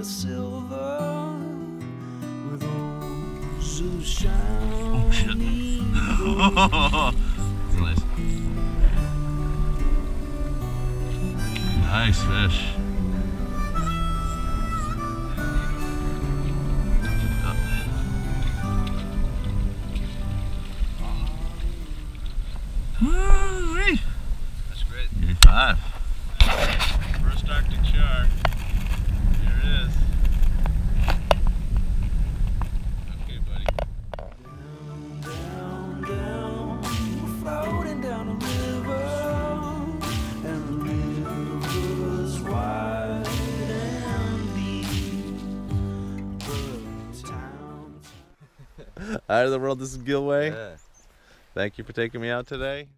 made of silver with old Zeus shiny. Oh, nice. Nice fish. That's great. You're five. Out of the world, this is Gilway. Yeah. Thank you for taking me out today.